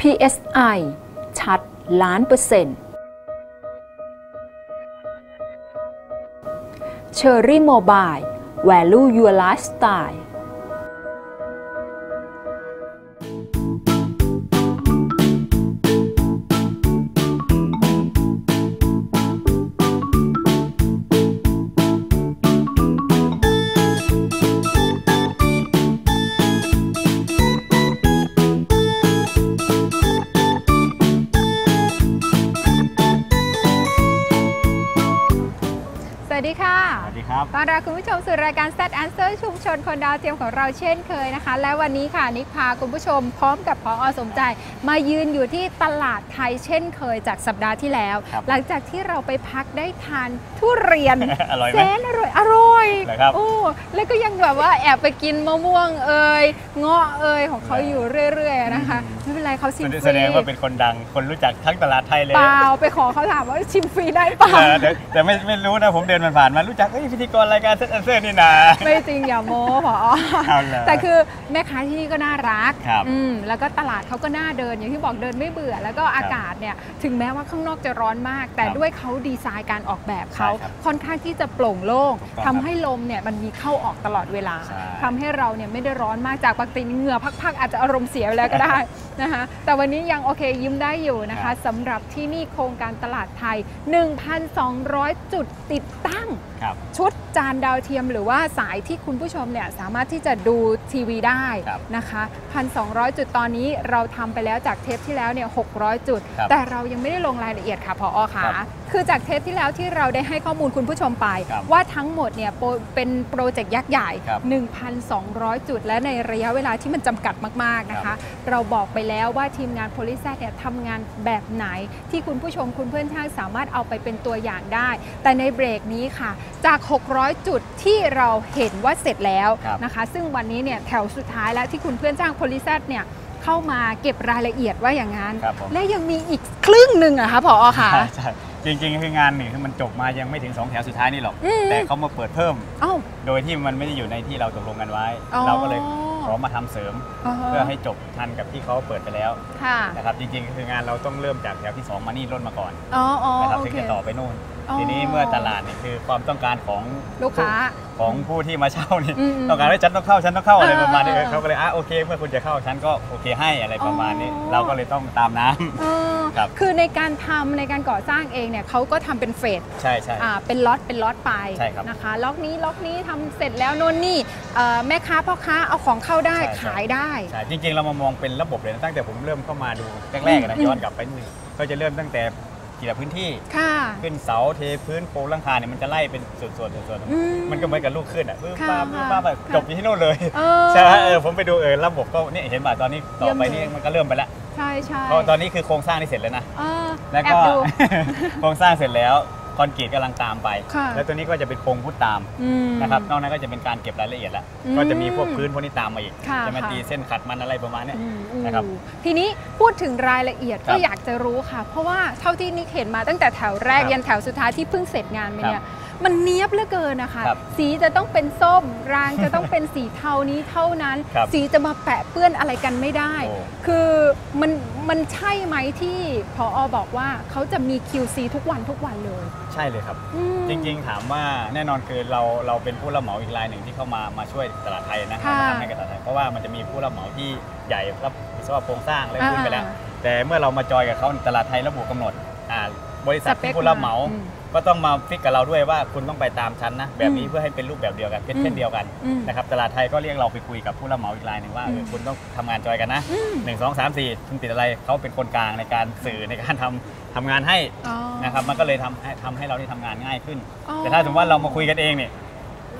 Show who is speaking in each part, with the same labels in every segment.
Speaker 1: PSI ชัดล้านเปอร์เซ็นต์ Cherry Mobile Value Your Lifestyle
Speaker 2: ต้อนรับคุณผู้ชมสู่รายการ Set Answer ชุมชนคนดาวเทียมของเราเช่นเคยนะคะ และวันนี้ค่ะนิกพาคุณผู้ชมพร้อมกับพออสมใจ มายืนอยู่ที่ตลาดไทยเช่นเคยจากสัปดาห์ที่แล้ว
Speaker 3: ครับ
Speaker 2: หลังจากที่เราไปพักได้ทานทุเรียน
Speaker 3: อร่อยไหม
Speaker 2: แสนอร่อยอร่อย
Speaker 3: เหรอครับ
Speaker 2: โอ้แล้วก็ยังแบบว่าแอบไปกินมะม่วงเอ่ยเงาะเอ่ยของเขาอยู่เรื่อยๆนะคะไม่เป็นไรเขาชิมฟรี
Speaker 3: แสดงว่าเป็นคนดังคนรู้จักทั้งตลาดไทยเลย
Speaker 2: เปล่าไปขอเขาถามว่าชิมฟรีได้เปล่า
Speaker 3: เออแต่แต่ไม่ไม่รู้นะผมเดินผ่านๆมารู้จักเอ้ยพิธีกรรายการ Sat Answer นี่นา
Speaker 2: ไม่จริงอย่าโม้พอ
Speaker 3: เอาเหรอ
Speaker 2: แต่คือแม่ค้าที่นี่ก็น่ารัก
Speaker 3: ครับ
Speaker 2: อืมแล้วก็ตลาดเขาก็น่าเดินอย่างที่บอกเดินไม่เบื่อ แล้วก็อากาศเนี่ยถึงแม้ว่าข้างนอกจะร้อนมาก แต่
Speaker 3: ครับ
Speaker 2: ด้วยเขาดีไซน์การออกแบบเขา
Speaker 3: ใช่ครับ
Speaker 2: ค่อนข้างที่จะโปร่งโล่ง
Speaker 3: ถูกต้อง
Speaker 2: ทำให้ลมเนี่ยมันมีเข้าออกตลอดเวลา
Speaker 3: ใช่
Speaker 2: ทำให้เราเนี่ยไม่ได้ร้อนมากจากปกติเหงื่อพลั่กๆอาจจะอารมณ์เสียไปแล้วก็ได้นะคะแต่วันนี้ยังโอเคยิ้มได้อยู่นะคะสำหรับที่นี่โครงการตลาดไทย 1,200 จุดติดตั้ง
Speaker 3: ครับ
Speaker 2: ชุดจานดาวเทียมหรือว่าสายที่คุณผู้ชมเนี่ยสามารถที่จะดู ทีวีได้
Speaker 3: ครับ
Speaker 2: นะคะ1,200 จุดตอนนี้เราทำไปแล้วจากเทปที่แล้วเนี่ย600 จุด
Speaker 3: ครับ
Speaker 2: แต่เรายังไม่ได้ลงรายละเอียดค่ะพออค่ะ
Speaker 3: ครับ
Speaker 2: คือจากเทปที่แล้วที่เราได้ให้ข้อมูลคุณผู้ชมไป
Speaker 3: ครับ
Speaker 2: ว่าทั้งหมดเนี่ยโปรเป็นโปรเจกต์ยักษ์ใหญ่
Speaker 3: ครับ
Speaker 2: 1,200 จุด และในระยะเวลาที่มันจำกัดมากๆนะคะ เราบอกไปแล้วว่าทีมงาน p o l i c e เนี่ยทำงานแบบไหนที่คุณผู้ชมคุณเพื่อนช่างสามารถเอาไปเป็นตัวอย่างได้ แต่ในเบรกนี้ค่ะ จาก 600 จุดที่เราเห็นว่าเสร็จแล้ว
Speaker 3: ครับ
Speaker 2: นะคะ ซึ่งวันนี้เนี่ยแถวสุดท้ายแล้วที่คุณเพื่อนจ้าง p o l i c e เนี่ยเข้ามาเก็บรายละเอียดว่าอย่างนั้น
Speaker 3: ครับผม
Speaker 2: และยังมีอีกครึ่งหนึ่งอะคะผอค่ะ
Speaker 3: ใช่ใช่จริงๆคืองานนี่คือมันจบมายังไม่ถึง2แถวสุดท้ายนี่หรอก
Speaker 2: อืม
Speaker 3: แต่เขามาเปิดเพิ่ม
Speaker 2: เอ้า
Speaker 3: โดยที่มันไม่ได้อยู่ในที่เราตกลงกันไว้
Speaker 2: อ๋อ
Speaker 3: เราก็เลยขอมาทำเสริม เพื่อให้จบทันกับที่เขาเปิดไปแล้ว
Speaker 2: ค่ะ
Speaker 3: นะครับจริงๆคืองานเราต้องเริ่มจากแถวที่2มานี่ร่นมาก่อน
Speaker 2: อ๋ออ๋อ
Speaker 3: นะครับ
Speaker 2: โอ
Speaker 3: ถึง
Speaker 2: เค
Speaker 3: จะต่อไปนู่น
Speaker 2: อ๋อ
Speaker 3: ทีนี้เมื่อตลาดนี่คือความต้องการของ
Speaker 2: ลูกค้า
Speaker 3: ของผู้ที่มาเช่านี่
Speaker 2: อืม
Speaker 3: ต้องการให้ฉันต้องเข้าฉันต้องเข้าอะไร
Speaker 2: เออ
Speaker 3: ประมาณนี้
Speaker 2: เอ
Speaker 3: เอ
Speaker 2: อ
Speaker 3: อเขาก็เลยอะโอเค เมื่อคุณจะเข้าฉันก็โอเคให้อะไรประมาณนี้
Speaker 2: อ๋อ
Speaker 3: เราก็เลยต้องตามน้ำ
Speaker 2: เออ
Speaker 3: ครับ
Speaker 2: คือในการทำในการก่อสร้างเองเนี่ยเขาก็ทำเป็นเฟส
Speaker 3: ใช่ใช่
Speaker 2: อ่าเป็นล็อตเป็นล็อตไป
Speaker 3: ใช่ครับ
Speaker 2: นะคะล็อกนี้ล็อกนี้ทำเสร็จแล้วโน่นนี่เอ่อแม่ค้าพ่อค้าเอาของเข้าได้
Speaker 3: ใช่ใช่
Speaker 2: ขายได้
Speaker 3: ใช่จริง ๆ เรามามองเป็นระบบเลยนะตั้งแต่ผมเริ่มเข้ามาดูแรกๆอะนะ
Speaker 2: อืม
Speaker 3: ย้อนกลับไปนิดนึงก็จะเริ่มตั้งแต่ เกี่ยวกับพื้นที่
Speaker 2: ค่ะ
Speaker 3: ขึ้นเสาเทพื้นโครงหลังคาเนี่ยมันจะไล่เป็นส่วนๆส่วน
Speaker 2: อื
Speaker 3: ๆมันก็เหมือนกับลูกขึ้นอะปื้ม
Speaker 2: ค่ะ
Speaker 3: ป้าปื้มป้า
Speaker 2: ค่ะ
Speaker 3: แบบ
Speaker 2: ค่ะ
Speaker 3: จบอยู่ที่โน่นเลย
Speaker 2: เออ
Speaker 3: ใช่ไหมเออผมไปดูเออระบบก็เนี่ยเห็นป่ะตอนนี้ต่อไป
Speaker 2: เยี่
Speaker 3: นี่
Speaker 2: ยมเลย
Speaker 3: มันก็เริ่มไปแล้ว
Speaker 2: ใช่ใช่
Speaker 3: เพราะตอนนี้คือโครงสร้างที่เสร็จแล้วนะ
Speaker 2: เออ
Speaker 3: แล้ว
Speaker 2: แอ
Speaker 3: ก็
Speaker 2: บดู
Speaker 3: โครงสร้างเสร็จแล้ว คอนกรีตกำลังตามไป
Speaker 2: ค่ะ
Speaker 3: แล้วตัวนี้ก็จะเป็นโครงพุทธตาม
Speaker 2: อืม
Speaker 3: นะครับนอกนั้นก็จะเป็นการเก็บรายละเอียดแล้ว
Speaker 2: อืม
Speaker 3: ก็จะมีพวกพื้นพวกนี้ตามมาอีก
Speaker 2: ค่ะ
Speaker 3: จะมา
Speaker 2: ค่ะ
Speaker 3: ตีเส้นขัดมันอะไรประมาณเนี้ย
Speaker 2: อืมอืม
Speaker 3: นะครับ
Speaker 2: ทีนี้พูดถึงรายละเอียด
Speaker 3: ครั
Speaker 2: ก็
Speaker 3: บ
Speaker 2: อยากจะรู้ค่ะ เพราะว่าเท่าที่นิกเห็นมาตั้งแต่แถวแรก
Speaker 3: ครับ
Speaker 2: ยันแถวสุดท้ายที่เพิ่งเสร็จงานไปเนี่ย
Speaker 3: ครับ
Speaker 2: มันเนี้ยบเหลือเกินนะคะ
Speaker 3: ครับ
Speaker 2: สีจะต้องเป็นส้มรางจะต้องเป็นสีเทานี้เท่านั้น
Speaker 3: ครับ
Speaker 2: สีจะมาแปะเปื้อนอะไรกันไม่ได้
Speaker 3: โอ้
Speaker 2: คือมันมันใช่ไหมที่พออบอกว่าเขาจะมี QC ทุกวันทุกวันเลย
Speaker 3: ใช่เลยครับ
Speaker 2: อืม
Speaker 3: จริงๆถามว่าแน่นอนคือเราเราเป็นผู้รับเหมาอีกรายหนึ่งที่เข้ามามาช่วยตลาดไทนะ
Speaker 2: ค่ะ
Speaker 3: มาทำให้กับตลาดไทเพราะว่ามันจะมีผู้รับเหมาที่ใหญ่รับวิศวะโครงสร้างอะไรขึ้นไปแล้ว
Speaker 2: อ่า
Speaker 3: แต่เมื่อเรามา join กับเขาตลาดไทระบุกำหนดอ่า บริษัท
Speaker 2: สเปค
Speaker 3: ที่ผู้รับเหมา
Speaker 2: อืม
Speaker 3: ก็ต้องมา fix กับเราด้วยว่าคุณต้องไปตามชั้นนะแบบนี้
Speaker 2: อืม
Speaker 3: เพื่อให้เป็นรูปแบบเดียวกันเป็น
Speaker 2: อืม
Speaker 3: เช่นเดียวกัน
Speaker 2: อืม
Speaker 3: นะครับตลาดไทก็เรียกเราไปคุยกับผู้รับเหมาอีกรายหนึ่งว่าเออ
Speaker 2: ม
Speaker 3: คุณต้องทำงานจอยกันนะ
Speaker 2: อืม
Speaker 3: หนึ่งสองสามสี่คุณติดอะไรเขาเป็นคนกลางในการสื่อในการทำทำงานให้
Speaker 2: อ๋อ
Speaker 3: นะครับมันก็เลยทำให้ทำให้เราได้ทำงานง่ายขึ้น
Speaker 2: อ๋อ
Speaker 3: แต่ถ้าสมมติว่าเรามาคุยกันเองเนี่ย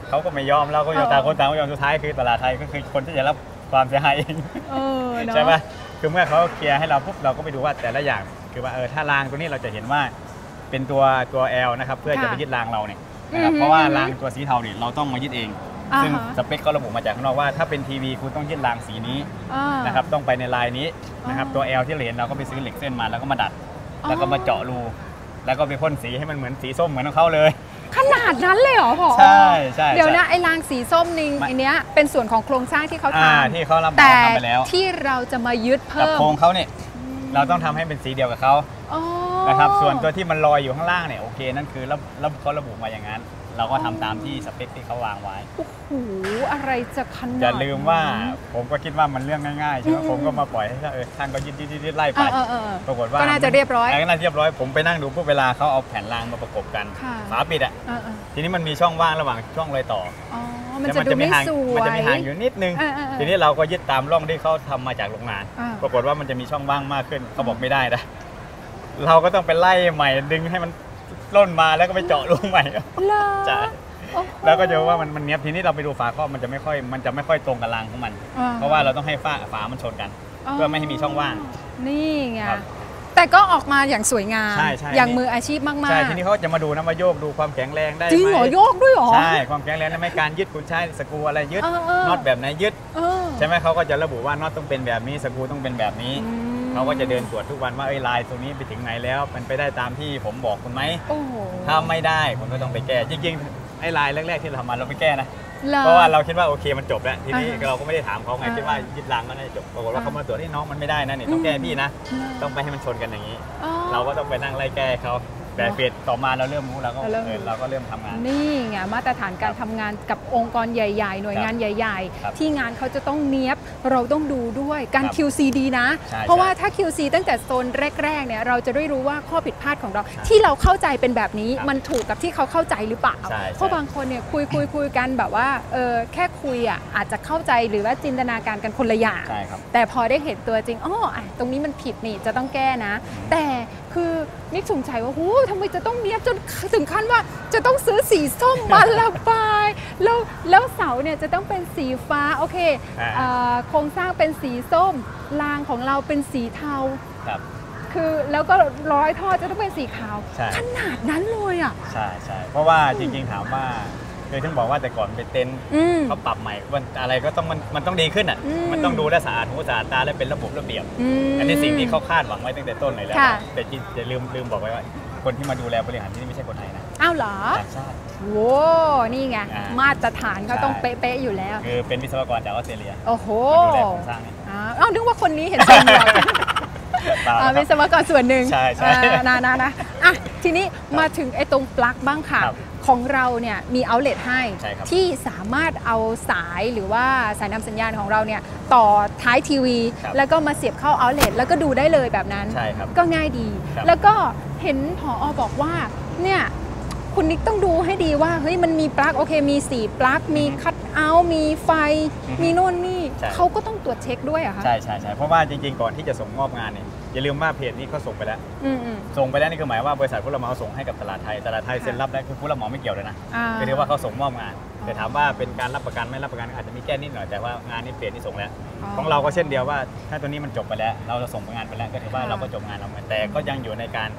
Speaker 3: เขาก็ไม่ยอมเราก็ยอม
Speaker 2: เออ
Speaker 3: ต่างคนต่างไม่ยอมสุดท้ายคือตลาดไทยก็คือคนที่จะรับความเสียหายเอง
Speaker 2: เออเนอะ
Speaker 3: ใช่ไหมคือเมื่อเขาเคลียร์ให้เราปุ๊บเราก็ไปดูว่าแต่ละอย่าง คือว่าเออถ้ารางตัวนี้เราจะเห็นว่าเป็นตัวตัว L นะครับเพื่อจะ
Speaker 2: ค่ะ
Speaker 3: ไปยึดรางเราเนี่ยนะครับ
Speaker 2: อือฮึ
Speaker 3: เพราะว่ารางตัวสีเทาเนี่ยเราต้องมายึดเอง
Speaker 2: อ่า
Speaker 3: ซึ่ง
Speaker 2: ฮะ
Speaker 3: สเปคก็ระบุมาจากข้างนอกว่าถ้าเป็นทีวีคุณต้องยึดรางสีนี้
Speaker 2: อ่า
Speaker 3: นะครับต้องไปในลายนี้นะครับ
Speaker 2: อ๋อ
Speaker 3: ตัว L ที่เราเห็นเราก็ไปซื้อเหล็กเส้นมาแล้วก็มาดัด
Speaker 2: อ๋อ
Speaker 3: แล้วก็มาเจาะรู แล้วก็ไปพ่นสีให้มันเหมือนสีส้มเหมือนของเขาเลย
Speaker 2: ขนาดนั้นเลยเหรอพอ
Speaker 3: ใช่ใช่
Speaker 2: เดี๋ยว
Speaker 3: ใช่
Speaker 2: นะไอ้รางสีส้มนิง
Speaker 3: ไม่
Speaker 2: ไอเนี้ยเป็นส่วนของโครงสร้างที่เขาท
Speaker 3: อ่าที่เขารับเหำมา
Speaker 2: แต่
Speaker 3: ทำไปแล้ว
Speaker 2: ที่เราจะมายึด
Speaker 3: กับ
Speaker 2: เพิ่ม
Speaker 3: โครงเขาเนี่ย เราต้องทำให้เป็นสีเดียวกับเขา
Speaker 2: อ๋อ
Speaker 3: นะครับส่วนตัวที่มันลอยอยู่ข้างล่างเนี่ยโอเคนั่นคือระระเขาระบุมาอย่างนั้น เราก็ทำตามที่สเปคที่เขาวางไว้
Speaker 2: โอ้โหอะไรจะขนาด
Speaker 3: อย่าลืมว่า
Speaker 2: นั้น
Speaker 3: ผมก็คิดว่ามันเรื่องง่ายๆใช่ไหม
Speaker 2: อืม
Speaker 3: ผมก็มาปล่อยให้ช่างเออช่างก็ยืดยืดยืดไล่ไป
Speaker 2: เออเออเออ
Speaker 3: ปรากฏว่า
Speaker 2: ก็น่าจะเรียบร้อย
Speaker 3: ก็น่าจะเรียบร้อย ผมไปนั่งดูปุ๊บเวลาเขาเอาแผ่นรางมาประกบกัน
Speaker 2: ค่ะ
Speaker 3: ฝาปิดอะ
Speaker 2: เออเออ
Speaker 3: ทีนี้มันมีช่องว่างระหว่างช่องรอยต่อ
Speaker 2: อ๋อ มัน
Speaker 3: แล้ว
Speaker 2: จะดูไม่
Speaker 3: ห่าง
Speaker 2: สวย
Speaker 3: มันจะมีห่างอยู่นิดนึง
Speaker 2: เออเออเออ
Speaker 3: ทีนี้เราก็ยึดตามร่องที่เขาทำมาจากโรงงาน
Speaker 2: อ่า
Speaker 3: ปรากฏว่ามันจะมีช่องว่างมากขึ้นเขาบอกไม่ได้นะ เราก็ต้องไปไล่ใหม่ดึงให้มัน ล่นมาแล้วก็ไปเจาะรูใหม่
Speaker 2: เหรอ
Speaker 3: ใช่
Speaker 2: โอ้โห
Speaker 3: แล้วก็จะว่ามันมันเนี้ยบทีนี้เราไปดูฝาครอบมันจะไม่ค่อยมันจะไม่ค่อยตรงกับรางของมัน
Speaker 2: อ่
Speaker 3: เพราะว่าเราต้องให้ฝาฝามันชนกัน เพื่อไม่ให้มีช่องว่าง
Speaker 2: นี่ไง
Speaker 3: ครับ
Speaker 2: แต่ก็ออกมาอย่างสวยงาม
Speaker 3: ใช่ใช่
Speaker 2: อย่างมืออาชีพมากๆ
Speaker 3: ใช่ทีนี้เขาจะมาดูนะมาโยกดูความแข็งแรงได้ไหม
Speaker 2: จริงเหรอโยกด้วยเหรอ
Speaker 3: ใช่ความแข็งแรงได้ไหมการยึดคุณใช้สกรูอะไรยึด
Speaker 2: เออเออ
Speaker 3: น็อตแบบไหนยึด
Speaker 2: เออ
Speaker 3: ใช่ไหมเขาก็จะระบุว่าน็อตต้องเป็นแบบนี้สกรูต้องเป็นแบบนี้
Speaker 2: อืม
Speaker 3: เขาก็จะเดินตรวจทุกวันว่าเอ้ยลายตรงนี้ไปถึงไหนแล้ว มันไปได้ตามที่ผมบอกคุณไหม
Speaker 2: โอ้โห
Speaker 3: ถ้าไม่ได้ผมก็ต้องไปแก้จริงๆไอ้ลายแรกๆที่เราทำมาเราไปแก้นะ
Speaker 2: หอ
Speaker 3: เพราะว่าเราคิดว่าโอเคมันจบแล้วทีนี้
Speaker 2: อ่าฮะ
Speaker 3: เราก็ไม่ได้ถามเขาไง
Speaker 2: อ่า
Speaker 3: คิดว่ายึดรางก็น่าจะจบปรากฏว่า
Speaker 2: อ่า
Speaker 3: เขามาตรวจที่น้องมันไม่ได้นะเนี่ยต้องแก้พี่นะ
Speaker 2: อืม
Speaker 3: ต้องไปให้มันชนกันอย่างนี้
Speaker 2: อ๋อ
Speaker 3: เราก็ต้องไปนั่งไล่แก้เขา แต่เปลี่ยนต่อมาเราเริ่มรู้เราก็
Speaker 2: เราเริ่ม
Speaker 3: เออเราก็เริ่มทำงาน
Speaker 2: นี่ไงมาตรฐานการทำงานกับองค์กรใหญ่ ๆ หน่วยงานใหญ่
Speaker 3: ครับ
Speaker 2: ๆ ที่งานเขาจะต้องเนี้ยบเราต้องดูด้วยการ
Speaker 3: ครับ
Speaker 2: QC ดีนะ
Speaker 3: ใช่
Speaker 2: เพราะว่า
Speaker 3: ใช่
Speaker 2: ถ้า QC ตั้งแต่โซนแรกๆเนี่ยเราจะได้รู้ว่าข้อผิดพลาดของเรา
Speaker 3: ใช่
Speaker 2: ที่เราเข้าใจเป็นแบบนี้
Speaker 3: ครับ
Speaker 2: มันถูกกับที่เขาเข้าใจหรือเปล่า
Speaker 3: ใช่
Speaker 2: เพราะ
Speaker 3: ใช่
Speaker 2: บางคนเนี่ยคุยคุยคุยกันแบบว่าเออแค่ คุยอะอาจจะเข้าใจหรือว่าจินตนาการกันคนละอย่าง
Speaker 3: ใช่ครับ
Speaker 2: แต่พอได้เห็นตัวจริงอ๋ออะตรงนี้มันผิดนี่จะต้องแก้นะ แต่คือนิกสงสัยว่าหูทำไมจะต้องเนี้ยบจนถึงขั้นว่าจะต้องซื้อสีส้มมาระบายแล้วแล้วเสาเนี่ยจะต้องเป็นสีฟ้าโอเค
Speaker 3: อ่า
Speaker 2: เอ่อโครงสร้างเป็นสีส้มรางของเราเป็นสีเทา
Speaker 3: ครับ
Speaker 2: คือแล้วก็ร้อยท่อจะต้องเป็นสีขาว
Speaker 3: ใช่
Speaker 2: ขนาดนั้นเลยอะ
Speaker 3: ใช่ใช่เพราะว่าจริงๆถามว่า คือถึงบอกว่าแต่ก่อนเป็นเต็นท์
Speaker 2: อืม
Speaker 3: เขาปรับใหม่มันอะไรก็ต้องมันมันต้องดีขึ้นอะ
Speaker 2: อืม
Speaker 3: มันต้องดูแลสะอาดหูสะอาดตาและเป็นระบบระเบียบ
Speaker 2: ม
Speaker 3: อันนี้สิ่งที่เขาคาดหวังไว้ตั้งแต่ต้นเลยแล้ว
Speaker 2: ค่ะ
Speaker 3: แต่จริงอย่าลืมลืมบอกไว้ว่าคนที่มาดูแลบริหารที่นี่ไม่ใช่คนไทยนะ
Speaker 2: อ้าวเหรอ
Speaker 3: ต่างชาติ
Speaker 2: โว้นี่ไง
Speaker 3: อ่า
Speaker 2: มาตรฐานเขา
Speaker 3: ใช่
Speaker 2: ต้องเป๊ะๆอยู่แล้ว
Speaker 3: คือเป็นวิศวกรจากออสเตรเลีย
Speaker 2: โอ้โห
Speaker 3: มาดูแลโครงสร้างนี่
Speaker 2: อ่าเอ้านึกว่าคนนี้เห็นส่วนใหญ่
Speaker 3: เปล่า
Speaker 2: อ่า
Speaker 3: ค
Speaker 2: วิ
Speaker 3: รับ
Speaker 2: ศวกรส่วนหนึ่ง
Speaker 3: ใช่ใช่
Speaker 2: อ่านะนะนะอะทีนี้มาถึงไอ้ตรงปลั๊กบ้างค่ะ
Speaker 3: ครับ
Speaker 2: ของเราเนี่ยมีเอาเล t ให้
Speaker 3: ใช่ครับ
Speaker 2: ที่สามารถเอาสายหรือว่าสายนำสัญญาณของเราเนี่ยต่อท้ายทีวี
Speaker 3: ครับ
Speaker 2: แล้วก็มาเสียบเข้าเอาเล t แล้วก็ดูได้เลยแบบนั้น
Speaker 3: ใช่ครับ
Speaker 2: ก็ง่ายดี
Speaker 3: ครับ
Speaker 2: แล้วก็เห็นผออบอกว่าเนี่ยคุณนิกต้องดูให้ดีว่าเฮ้ยมันมีปลั๊กโอเคมีสีปลั๊กมีคัตเอาท์มีไฟ
Speaker 3: อือฮึ
Speaker 2: มีโน่นนี่
Speaker 3: ใช่
Speaker 2: เขาก็ต้องตรวจเช็คด้วยเหรอะคะ
Speaker 3: ใช่ใช่ใช่เพราะว่าจริงๆ ก่อนที่จะส่งมอบงานเนี่ย อย่าลืมว่าเพจนี้เขาส่งไปแล้ว
Speaker 2: อืมอืม
Speaker 3: ส่งไปแล้วนี่คือหมายว่าบริษัทผู้รับเหมาส่งให้กับตลาดไทย ตลาดไทย
Speaker 2: ค่ะ
Speaker 3: เซ็นรับแล้วคือผู้รับเหมาไม่เกี่ยวเลยนะ
Speaker 2: อ่า
Speaker 3: ก็เรียกว่าเขาส่งมอบงาน
Speaker 2: อ๋อ
Speaker 3: แต่ถามว่าเป็นการรับประกันไม่รับประกันอาจจะมีแก้นิดหน่อยแต่ว่างานนี้เพจนี่ส่งแล้ว
Speaker 2: อ๋อ
Speaker 3: ของเราก็เช่นเดียวว่าถ้าตัวนี้มันจบไปแล้ว เราจะส่งงานไปแล้วก็ถือว่า
Speaker 2: ค่ะ
Speaker 3: เราก็จบงานเราเหมือนแต่ก็ยังอยู่ในการ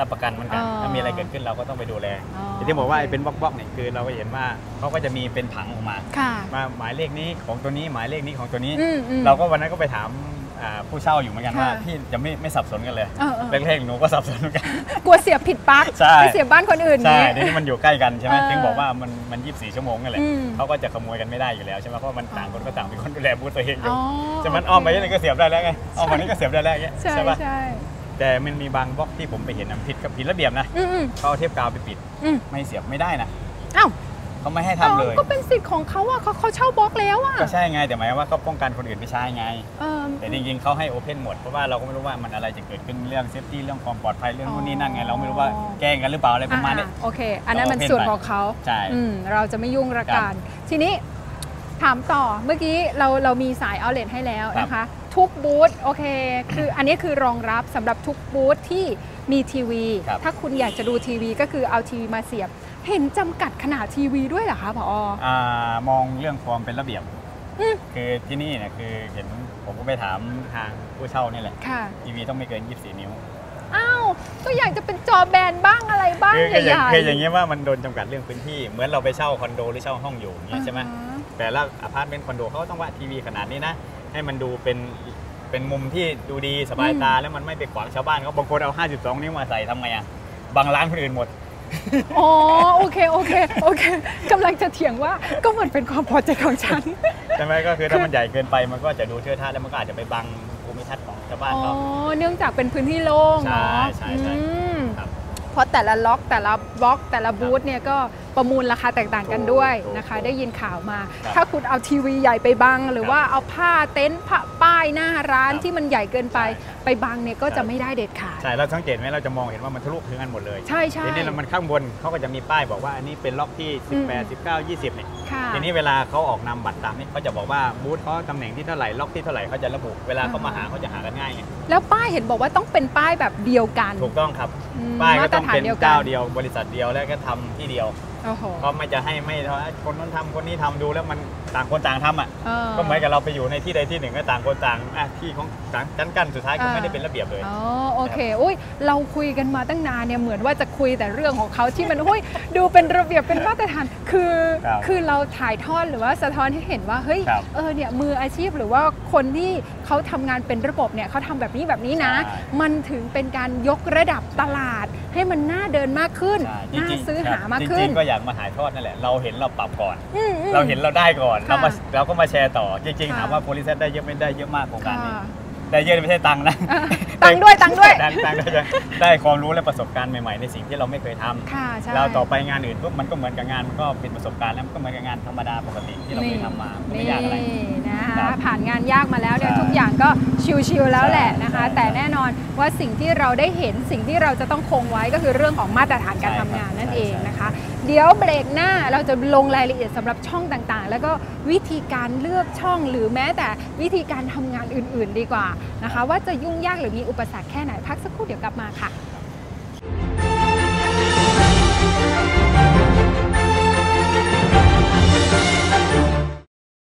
Speaker 3: รับประกันเหมือนกัน
Speaker 2: อ๋อ
Speaker 3: ถ้ามีอะไรเกิดขึ้นเราก็ต้องไปดูแล
Speaker 2: อ๋อ
Speaker 3: อย่างที่บอกว่าไอ้เป็นบล็อกๆเนี่ยคือเราก็เห็นว่าเขาก็จะมีเป็นผังออกมา
Speaker 2: ค่ะ
Speaker 3: มาหมายเลขนี้ของตัวนี้หมายเลขนี้ของตัวนี้
Speaker 2: อืมอืม
Speaker 3: เราก็วันนั้นก็ไปถามอ่า ผู้เช่าอยู่เหมือนกัน
Speaker 2: ค่ะ
Speaker 3: ว่าพี่จะไม่ไม่สับสนกันเลย
Speaker 2: เออเออ
Speaker 3: แรกๆหนูก็สับสนเหมือนกัน
Speaker 2: กลัวเสียบผิดปลั๊ก
Speaker 3: ใช่
Speaker 2: ไปเสียบบ้านคนอื่น
Speaker 3: ใช่
Speaker 2: เนี่ย
Speaker 3: ทีนี้มันอยู่ใกล้กันใช่ไหม
Speaker 2: เออ
Speaker 3: ถึงบอกว่ามันมันยีิบสี่ชั่วโมงกันเลย
Speaker 2: อืม
Speaker 3: เขาก็จะขโมยกันไม่ได้อยู่แล้วใช่ไหมเพราะมันต่างคนก็ต่างเป็นคนดูแลบูธตัวเองอยู่
Speaker 2: อ๋อ
Speaker 3: จะมันอ้อมไปยังไงก็เสียบได้แล้วไงอ้อมไปนี่ก็เสียบได้แล้วไง
Speaker 2: ใช่
Speaker 3: ใช่ปะ
Speaker 2: ใช่
Speaker 3: แต่มันมีบางบล็อกที่ผมไปเห็นนะผิดกับผิดระเบียบนะ
Speaker 2: อืมอืม
Speaker 3: เขาเอาเทปกาวไปปิด
Speaker 2: อืม
Speaker 3: ไม่เสียบไม่ได้นะ
Speaker 2: อ้าว
Speaker 3: เขาไม่ให้ทำเลย
Speaker 2: ก็เป็นสิทธิ์ของเขาอะเขาเขาเช่าบล็อกแล้วอะ
Speaker 3: ก็ใช่ไงแต่หมายว่าเขาป้องกันคนอื่นไม่ใช่ไง
Speaker 2: เออ
Speaker 3: แต่จริงๆเขาให้ open หมดเพราะว่าเราก็ไม่รู้ว่ามันอะไรจะเกิดขึ้นเรื่อง safety เรื่องความปลอดภัยเรื่องนู่นนี่นั่นไงเราไม่รู้ว่าแกล้งกันหรือเปล่าอะไรประมาณนี้
Speaker 2: อ่โอเค อันนั้นมัน
Speaker 3: เรา open
Speaker 2: ส่วนของเขา
Speaker 3: ใช่
Speaker 2: อืมเราจะไม่ยุ่งละกันทีนี้ถามต่อเมื่อกี้เราเรามีสายเอาเล t ให้แล้วนะคะ ทุกบูธโอเค คืออันนี้คือรองรับสำหรับทุกบูธที่มีทีวี
Speaker 3: ครับ
Speaker 2: ถ้าคุณอยากจะดูทีวีก็คือเอาทีวีมาเสียบ เห็นจำกัดขนาดทีวีด้วยเหรอคะผอ
Speaker 3: อ่ามองเรื่องความเป็นระเบียบ
Speaker 2: อืม
Speaker 3: คือที่นี่เนี่ยคือเห็นผมก็ไปถามทางผู้เช่านี่แหละ
Speaker 2: ค่ะ
Speaker 3: ทีวีต้องไม่เกิน 24 นิ้ว
Speaker 2: อ้าวก็อยากจะเป็นจอแบนบ้างอะไรบ้าง
Speaker 3: คือ
Speaker 2: ใคื
Speaker 3: ออย่าง
Speaker 2: หญ่ๆ
Speaker 3: คืออย่างนี้ยว่ามันโดนจำกัดเรื่องพื้นที่ เหมือนเราไปเช่าคอนโดหรือเช่าห้องอยู่อย่างเงี้ยใช่ไหม
Speaker 2: อ่าฮะ
Speaker 3: แต่ละอพาร์ตเมนต์คอนโดเขาก็ต้องว่าทีวีขนาดนี้นะ ให้มันดูเป็นเป็นมุมที่ดูดีสบายตาแล้วมันไม่ไปขวางชาวบ้านเขาบางคนเอา 52 นิ้วมาใส่ทำไงอะบางร้านคนอื่นหมด
Speaker 2: อ๋อโอเคโอเคโอเคกำลังจะเถียงว่าก็มันเป็นความพอใจของฉัน
Speaker 3: ใช่ไหมก็คือถ้ามันใหญ่เกินไปมันก็จะดูเชื่อท่าแล้วมันก็อาจจะไปบังภูมิทัศน์ของชาวบ้าน
Speaker 2: อ๋อ
Speaker 3: เขา
Speaker 2: เนื่องจากเป็นพื้นที่โล่งเนาะ
Speaker 3: ใช่ใช่ใช่
Speaker 2: อืม
Speaker 3: ครับ
Speaker 2: เพราะแต่ละล็อกแต่ละบล็อกแต่ละบูธเนี่ยก็ ประมูลราคาแตกต่างกันด้วย
Speaker 3: ถูก
Speaker 2: นะคะ
Speaker 3: ถูก
Speaker 2: ได้ยินข่าวมา
Speaker 3: ครับ
Speaker 2: ถ้าคุณเอาทีวีใหญ่ไปบัง หรือ
Speaker 3: ครับ
Speaker 2: ว่าเอาผ้าเต็นท์ผ้าป้ายหน้าร้าน
Speaker 3: ครับ
Speaker 2: ที่มันใหญ่เกินไป
Speaker 3: ใช่
Speaker 2: ไปบังเนี่ยก็จะไม่ได้เด็ดขาด
Speaker 3: ใช่เราสังเกตไหมเราจะมองเห็นว่ามันทะลุถึงกันหมดเลย
Speaker 2: ใช่ใช่
Speaker 3: ทีนี้เรามันข้างบนเขาก็จะมีป้ายบอกว่าอันนี้เป็นล็อกที่
Speaker 2: อืม
Speaker 3: 18 19 20เนี่ย
Speaker 2: ค่ะ
Speaker 3: ทีนี้เวลาเขาออกนำบัตรตามนี่เขาจะบอกว่าบูธเขาตำแหน่งที่เท่าไหร่ล็อกที่เท่าไหร่เขาจะระบุเวลาเขามาหาเขาจะหากันง่ายไง
Speaker 2: แล้วป้ายเห็นบอกว่าต้องเป็นป้ายแบบเดียวกัน
Speaker 3: ถูกต้องครับ
Speaker 2: อืม
Speaker 3: ป้ายก็ต้อง
Speaker 2: มาตรฐาน
Speaker 3: เป็น
Speaker 2: เดียวกัน
Speaker 3: เจ้าเดียวบริษัทเดียวแล้วก็ทำที่เดียว
Speaker 2: โอ้โห
Speaker 3: ก็ไม่จะให้ไม่เท่าคนนั้นทำคนนี้ทำดูแล้วมัน ต่างคนต่างทำอะ
Speaker 2: เออ
Speaker 3: ก็เหมือนกับเราไปอยู่ในที่ใดที่หนึ่งก็ต่างคนต่างอะที่ของต่างกันกันสุดท้ายก็
Speaker 2: อ่า
Speaker 3: ไม่ได้เป็นระเบียบเลย
Speaker 2: อ๋อโอเคอุ้ยเราคุยกันมาตั้งนานเนี่ยเหมือนว่าจะคุยแต่เรื่องของเขาที่มันอุ้ยดูเป็นระเบียบเป็นมาตรฐานคือ
Speaker 3: ครับ
Speaker 2: คือเราถ่ายทอดหรือว่าสะท้อนให้เห็นว่าเฮ้ย
Speaker 3: ครับ
Speaker 2: เออเนี่ยมืออาชีพหรือว่าคนที่เขาทำงานเป็นระบบเนี่ยเขาทำแบบนี้แบบนี้นะ
Speaker 3: ใช่
Speaker 2: มันถึงเป็นการยกระดับตลาดให้มันน่าเดินมากขึ้น
Speaker 3: ใช่
Speaker 2: น่า
Speaker 3: จริงๆ
Speaker 2: ซื้อ
Speaker 3: ครับ
Speaker 2: หามาก
Speaker 3: จ
Speaker 2: ขึ้
Speaker 3: ริ
Speaker 2: น
Speaker 3: งๆก็อยากมาถ่ายทอดนั่นแหละเราเห็นเราปรับก่อน
Speaker 2: อืมอืม
Speaker 3: เราเห็นเราได้ก่อน
Speaker 2: ค่ะ
Speaker 3: เรามาเราก็มาแชร์ต่อจริงๆ
Speaker 2: ค่ะ
Speaker 3: ถามว่าโพลิเซได้เยอะไม่ได้เยอะมากโครงการนี้
Speaker 2: ค่ะ
Speaker 3: ได้เยอะไม่ใช่ตังค์นะ
Speaker 2: อะตังค์ด้วยตังค์ด้วย
Speaker 3: ได้ตังค์ด้วยได้ความรู้และประสบการณ์ใหม่ๆในสิ่งที่เราไม่เคยทำ
Speaker 2: ค่ะใช่
Speaker 3: เราต่อไปงานอื่นปุ๊บมันก็เหมือนกับงานมันก็เป็นประสบการณ์แล้วมันก็เหมือนกับงานธรรมดาปกติที่เราเคยทำมามันไม่ยากอะไร
Speaker 2: นี่นะ
Speaker 3: ครั
Speaker 2: คะ
Speaker 3: บ
Speaker 2: ผ่านงานยากมาแล้วเนี่ย
Speaker 3: ใช่
Speaker 2: ทุกอย่างก็ชิวๆแล้วแหละนะคะ
Speaker 3: ใช่
Speaker 2: แต่แน่นอนว่าสิ่งที่เราได้เห็นสิ่งที่เราจะต้องคงไว้ก็คือเรื่องของมาตรฐานการ
Speaker 3: ใช่
Speaker 2: ทำ
Speaker 3: ครับ
Speaker 2: งานนั่น
Speaker 3: ใช่
Speaker 2: เอง
Speaker 3: ใช่
Speaker 2: นะคะ เดี๋ยวเบรกหน้าเราจะลงรายละเอียดสำหรับช่องต่างๆ แล้วก็วิธีการเลือกช่องหรือแม้แต่วิธีการทำงานอื่น ๆ ดีกว่านะคะ ว่าจะยุ่งยากหรือมีอุปสรรคแค่ไหนพักสักครู่เดี๋ยวกลับมาค่ะ